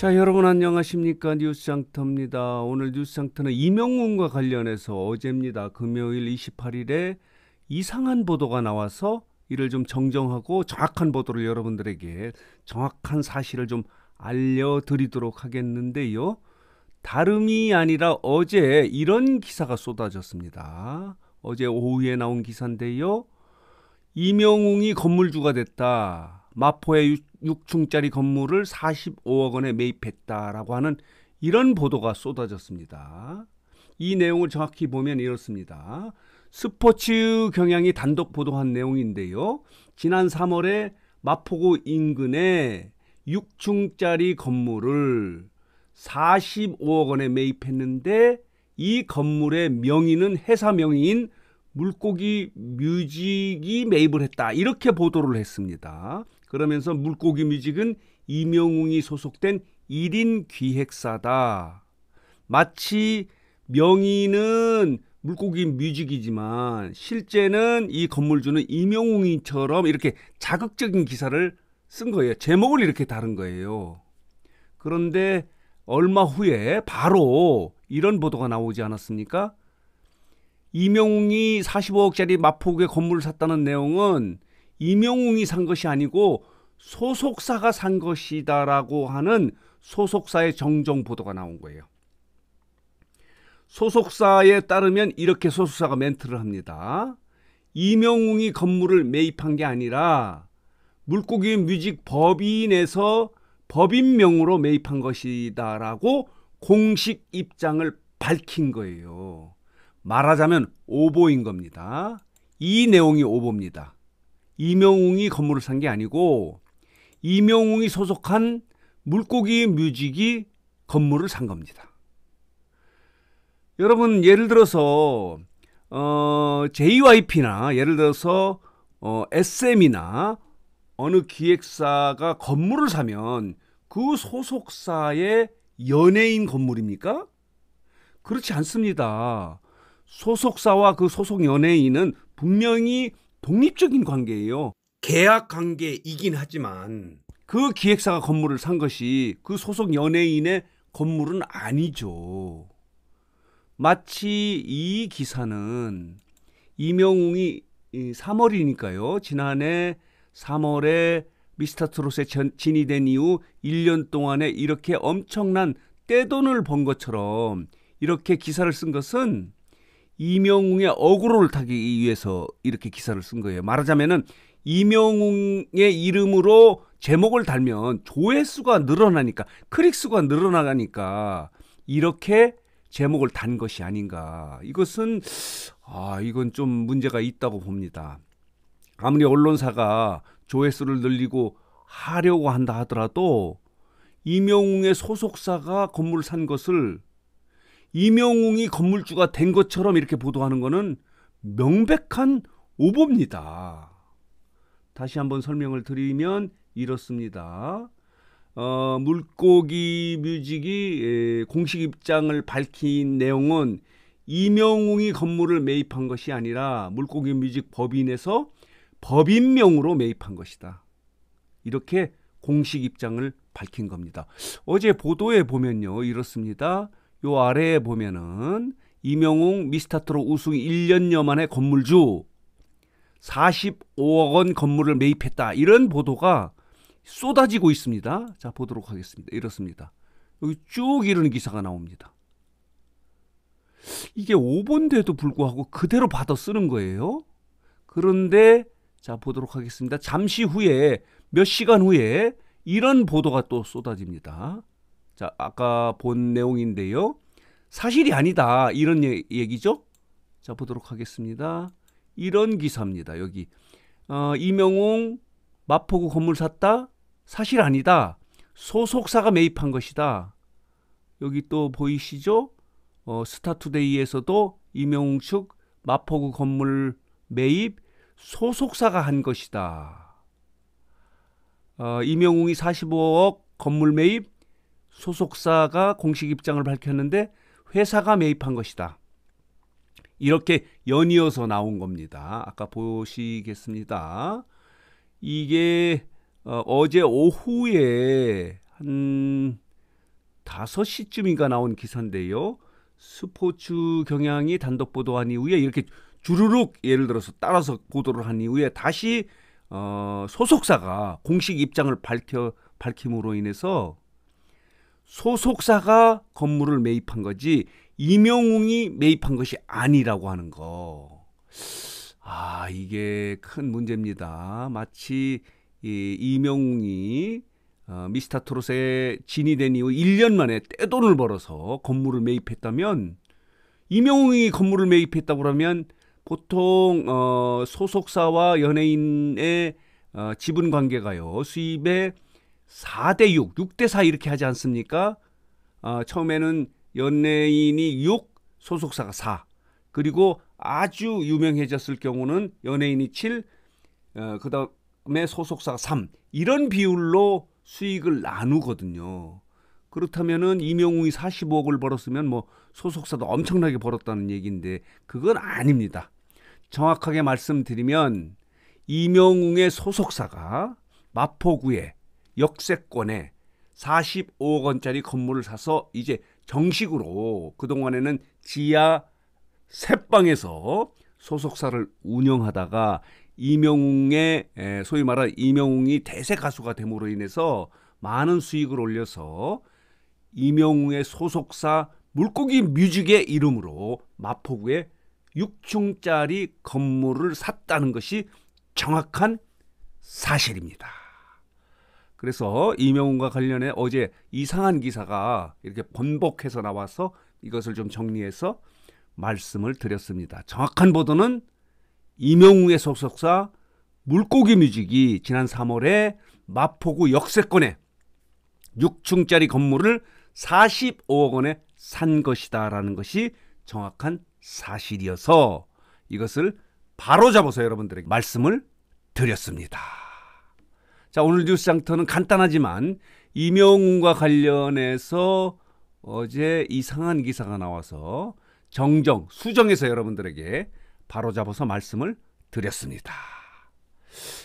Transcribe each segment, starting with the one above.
자, 여러분 안녕하십니까? 뉴스장터입니다. 오늘 뉴스장터는 이명웅과 관련해서 어제입니다. 금요일 28일에 이상한 보도가 나와서 이를 좀 정정하고 정확한 보도를 여러분들에게 정확한 사실을 좀 알려드리도록 하겠는데요. 다름이 아니라 어제 이런 기사가 쏟아졌습니다. 어제 오후에 나온 기사인데요. 이명웅이 건물주가 됐다. 마포의 6층짜리 건물을 45억 원에 매입했다라고 하는 이런 보도가 쏟아졌습니다. 이 내용을 정확히 보면 이렇습니다. 스포츠 경향이 단독 보도한 내용인데요. 지난 3월에 마포구 인근에 6층짜리 건물을 45억 원에 매입했는데 이 건물의 명의는 회사 명의인 물고기 뮤직이 매입을 했다. 이렇게 보도를 했습니다. 그러면서 물고기 뮤직은 이명웅이 소속된 1인 기획사다. 마치 명의는 물고기 뮤직이지만 실제는 이 건물주는 이명웅이처럼 이렇게 자극적인 기사를 쓴 거예요. 제목을 이렇게 다른 거예요. 그런데 얼마 후에 바로 이런 보도가 나오지 않았습니까? 이명웅이 45억짜리 마포구에 건물을 샀다는 내용은 이명웅이 산 것이 아니고 소속사가 산 것이다라고 하는 소속사의 정정 보도가 나온 거예요. 소속사에 따르면 이렇게 소속사가 멘트를 합니다. 이명웅이 건물을 매입한 게 아니라 물고기 뮤직 법인에서 법인명으로 매입한 것이다라고 공식 입장을 밝힌 거예요. 말하자면 오보인 겁니다. 이 내용이 오보입니다. 이명웅이 건물을 산 게 아니고 이명웅이 소속한 물고기 뮤직이 건물을 산 겁니다. 여러분 예를 들어서 어, JYP나 예를 들어서 어, SM이나 어느 기획사가 건물을 사면 그 소속사의 연예인 건물입니까? 그렇지 않습니다. 소속사와 그 소속 연예인은 분명히 독립적인 관계예요. 계약 관계이긴 하지만 그 기획사가 건물을 산 것이 그 소속 연예인의 건물은 아니죠. 마치 이 기사는 이명웅이 3월이니까요. 지난해 3월에 미스터 트롯에 진이 된 이후 1년 동안에 이렇게 엄청난 떼돈을 번 것처럼 이렇게 기사를 쓴 것은 이명웅의 어그로를 타기 위해서 이렇게 기사를 쓴 거예요. 말하자면은 이명웅의 이름으로 제목을 달면 조회수가 늘어나니까 클릭수가 늘어나가니까 이렇게 제목을 단 것이 아닌가. 이것은 아 이건 좀 문제가 있다고 봅니다. 아무리 언론사가 조회수를 늘리고 하려고 한다 하더라도 이명웅의 소속사가 건물을 산 것을 이명웅이 건물주가 된 것처럼 이렇게 보도하는 것은 명백한 오보입니다. 다시 한번 설명을 드리면 이렇습니다. 어, 물고기 뮤직이 에, 공식 입장을 밝힌 내용은 이명웅이 건물을 매입한 것이 아니라 물고기 뮤직 법인에서 법인명으로 매입한 것이다. 이렇게 공식 입장을 밝힌 겁니다. 어제 보도에 보면요. 이렇습니다. 요 아래에 보면은 이명웅 미스터트롯 우승 1년여 만에 건물주 45억 원 건물을 매입했다. 이런 보도가 쏟아지고 있습니다. 자, 보도록 하겠습니다. 이렇습니다. 여기 쭉 이런 기사가 나옵니다. 이게 5번대도 불구하고 그대로 받아 쓰는 거예요. 그런데 자, 보도록 하겠습니다. 잠시 후에 몇 시간 후에 이런 보도가 또 쏟아집니다. 자, 아까 본 내용인데요. 사실이 아니다. 이런 얘기죠. 자, 보도록 하겠습니다. 이런 기사입니다. 여기. 어, 이명웅 마포구 건물 샀다? 사실 아니다. 소속사가 매입한 것이다. 여기 또 보이시죠? 어, 스타투데이에서도 이명웅 측 마포구 건물 매입 소속사가 한 것이다. 어, 이명웅이 45억 건물 매입 소속사가 공식 입장을 밝혔는데 회사가 매입한 것이다. 이렇게 연이어서 나온 겁니다. 아까 보시겠습니다. 이게 어, 어제 오후에 한 5시쯤인가 나온 기사인데요. 스포츠 경향이 단독 보도한 이후에 이렇게 주르륵 예를 들어서 따라서 보도를 한 이후에 다시 어, 소속사가 공식 입장을 밝혀 밝힘으로 인해서 소속사가 건물을 매입한 거지 임영웅이 매입한 것이 아니라고 하는 거. 아, 이게 큰 문제입니다. 마치 이 이명웅이 어, 미스터 트롯에 진이된 이후 1년 만에 떼돈을 벌어서 건물을 매입했다면 이명웅이 건물을 매입했다고 그러면 보통 어, 소속사와 연예인의 어, 지분 관계가요. 수입의 4대 6, 6대 4 이렇게 하지 않습니까? 어, 처음에는 연예인이 6, 소속사가 4. 그리고 아주 유명해졌을 경우는 연예인이 7, 어, 그 다음에 소속사가 3. 이런 비율로 수익을 나누거든요. 그렇다면은 이명웅이 45억을 벌었으면 뭐 소속사도 엄청나게 벌었다는 얘기인데 그건 아닙니다. 정확하게 말씀드리면 이명웅의 소속사가 마포구에 역세권에 45억 원짜리 건물을 사서 이제 정식으로 그동안에는 지하 새방에서 소속사를 운영하다가 이명웅의 소위 말하 이명웅이 대세 가수가 됨으로 인해서 많은 수익을 올려서 이명웅의 소속사 물고기 뮤직의 이름으로 마포구에 6층짜리 건물을 샀다는 것이 정확한 사실입니다. 그래서 이명훈과 관련해 어제 이상한 기사가 이렇게 번복해서 나와서 이것을 좀 정리해서 말씀을 드렸습니다. 정확한 보도는 이명웅의 소속사 물고기 뮤직이 지난 3월에 마포구 역세권에 6층짜리 건물을 45억 원에 산 것이다라는 것이 정확한 사실이어서 이것을 바로 잡아서 여러분들에게 말씀을 드렸습니다. 자, 오늘 뉴스 장터는 간단하지만 이명훈과 관련해서 어제 이상한 기사가 나와서 정정, 수정해서 여러분들에게 바로 잡아서 말씀을 드렸습니다.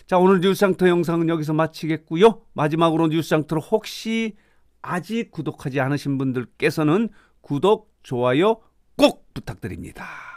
자, 오늘 뉴스 장터 영상은 여기서 마치겠고요. 마지막으로 뉴스 장터를 혹시 아직 구독하지 않으신 분들께서는 구독, 좋아요 꼭 부탁드립니다.